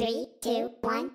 Three, two, one.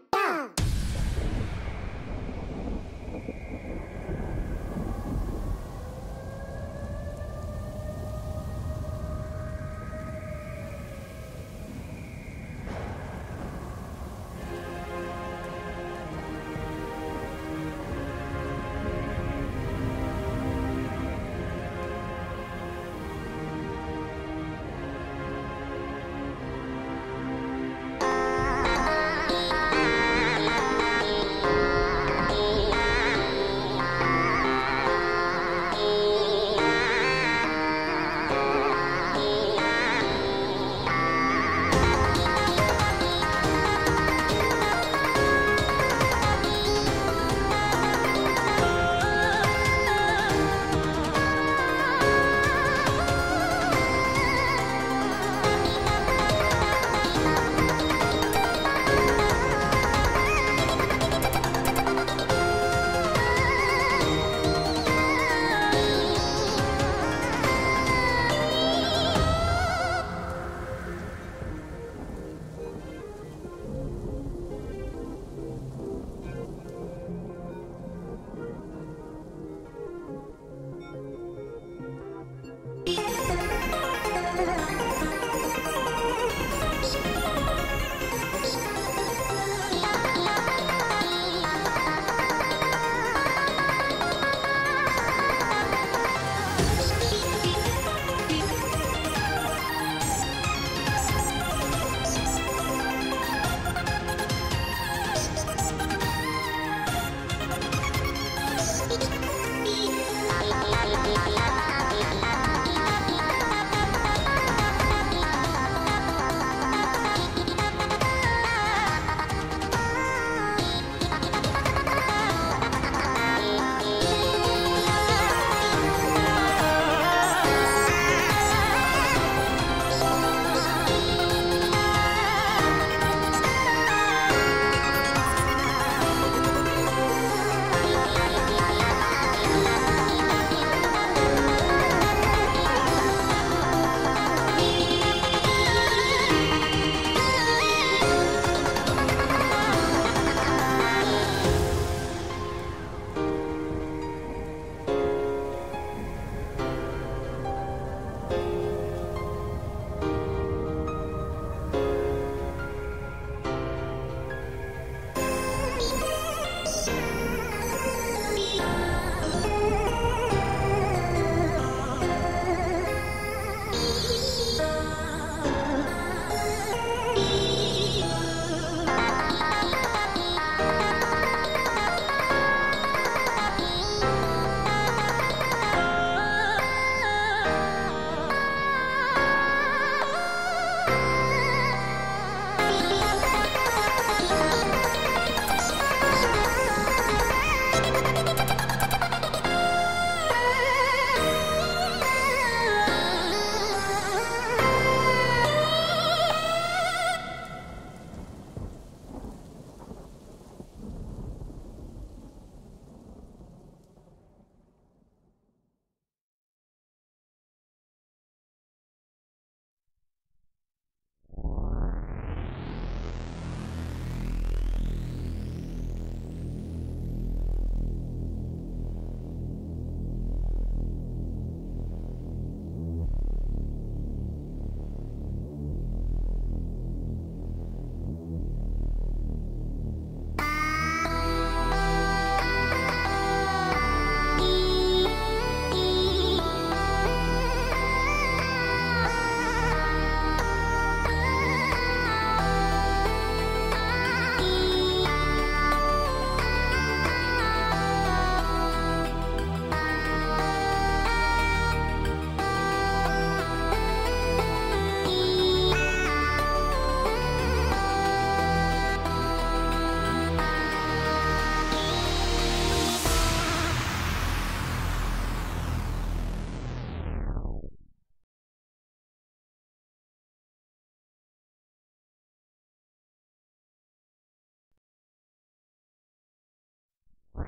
Yeah.